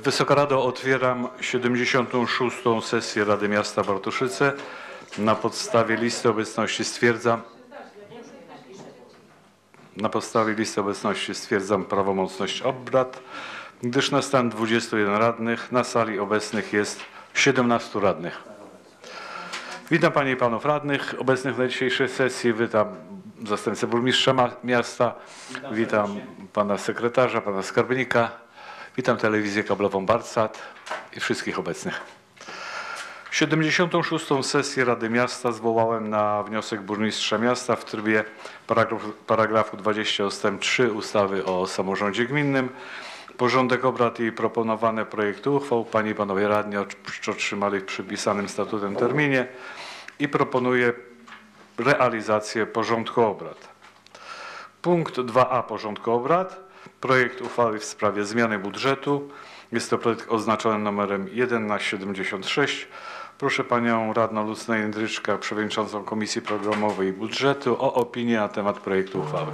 Wysoka Rado, otwieram 76. sesję Rady Miasta Bartoszyce. Na podstawie listy obecności stwierdzam, na podstawie listy obecności stwierdzam prawomocność obrad, gdyż na stan 21 radnych na sali obecnych jest 17 radnych. Witam Panie i Panów Radnych obecnych na dzisiejszej sesji. Witam zastępcę burmistrza miasta. Witam Pana Sekretarza, Pana Skarbnika. Witam telewizję kablową Barcat i wszystkich obecnych. 76. sesję Rady Miasta zwołałem na wniosek burmistrza miasta w trybie paragrafu, paragrafu 20 ust. 3 ustawy o samorządzie gminnym. Porządek obrad i proponowane projekty uchwał Panie i Panowie Radni otrz- otrzymali w przypisanym statutem terminie i proponuję realizację porządku obrad. Punkt 2a porządku obrad. Projekt uchwały w sprawie zmiany budżetu. Jest to projekt oznaczony numerem 1 na 76. Proszę Panią Radną Lucynę Jędryczkę, Przewodniczącą Komisji Programowej i Budżetu o opinię na temat projektu uchwały.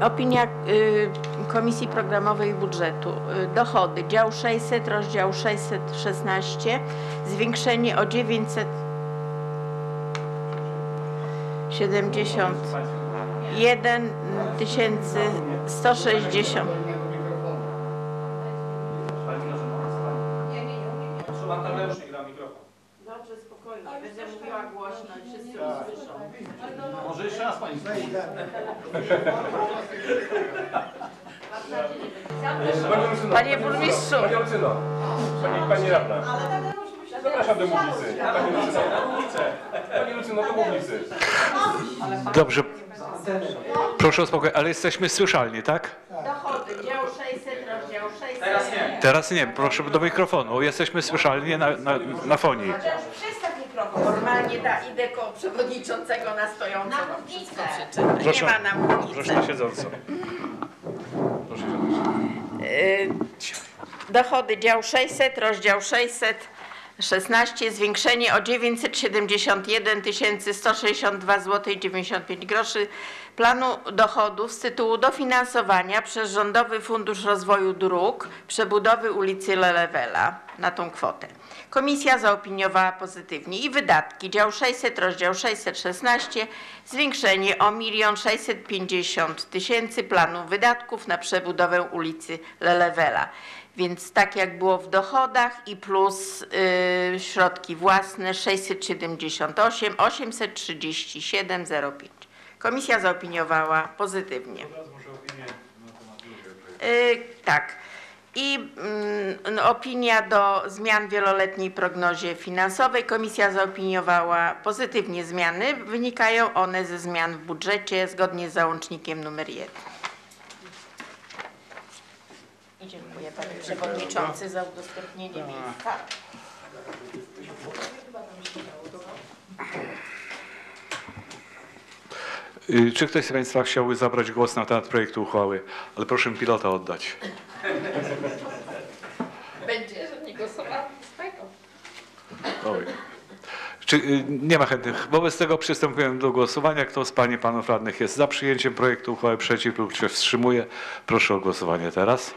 Y, Opinia y, Komisji Programowej i Budżetu. Y, Dochody, dział 600, rozdział 616, zwiększenie o 900 71 tysięcy 160. Trzeba Tadeusz gra mikrofon. Dobrze, spokojnie, będę mówiła głośno i wszyscy usłyszą. Może jeszcze raz pani Panie burmistrzu, Pani pani, pani radna. Zapraszam do mównicy. Pani Lucyno, do mównicy. Pani Lucyno, do mównicy. Dobrze. Proszę o spokój, ale jesteśmy słyszalni, tak? dochody, dział 600, rozdział 600. Teraz nie. Teraz nie, proszę do mikrofonu. Jesteśmy słyszalni na, na, na fonii. Przestaw mikrofon. Normalnie da, idę koło przewodniczącego na stojąco, wam wszystko przeczyta. Proszę- Nie ma na mównicy. Proszę na siedząco. Proszę siadać. Y, Dochody, dział 600, rozdział 616, zwiększenie o 971 162 zł 95 groszy planu dochodów z tytułu dofinansowania przez Rządowy Fundusz Rozwoju Dróg przebudowy ulicy Lelewela na tą kwotę. Komisja zaopiniowała pozytywnie i wydatki, dział 600, rozdział 616, zwiększenie o 1 650 tysięcy planu wydatków na przebudowę ulicy Lelewela. Więc tak jak było w dochodach i plus y, środki własne 678 837,05. Komisja zaopiniowała pozytywnie. Y, tak. I mm, opinia do zmian w wieloletniej prognozie finansowej. Komisja zaopiniowała pozytywnie zmiany. Wynikają one ze zmian w budżecie zgodnie z załącznikiem numer 1. I dziękuję panie przewodniczący za udostępnienie miejsca. Y, Czy ktoś z Państwa chciałby zabrać głos na temat projektu uchwały? Ale proszę pilota oddać. Będzie, że nie głosowała swego. Oj. Czy y, nie ma chętnych? Wobec tego przystępujemy do głosowania. Kto z Pań i Panów Radnych jest za przyjęciem projektu uchwały przeciw lub się wstrzymuje? Proszę o głosowanie teraz.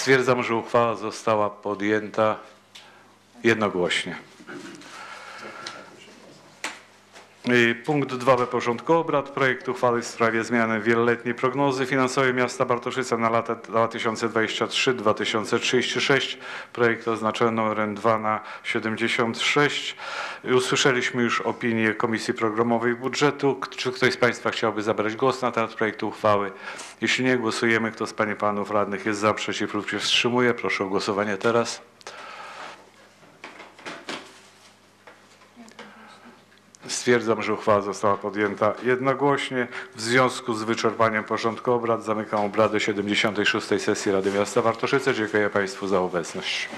Stwierdzam, że uchwała została podjęta jednogłośnie. Punkt 2b porządku obrad. Projekt uchwały w sprawie zmiany wieloletniej prognozy finansowej miasta Bartoszyca na lata 2023-2036. Projekt oznaczony numerem 2 na 76. Usłyszeliśmy już opinię Komisji Programowej Budżetu. Czy ktoś z Państwa chciałby zabrać głos na temat projektu uchwały? Jeśli nie, głosujemy. Kto z Pań i Panów Radnych jest za, przeciw lub się wstrzymuje? Proszę o głosowanie teraz. Stwierdzam, że uchwała została podjęta jednogłośnie. W związku z wyczerpaniem porządku obrad zamykam obrady 76. sesji Rady Miasta Wartoszyce. Dziękuję Państwu za obecność.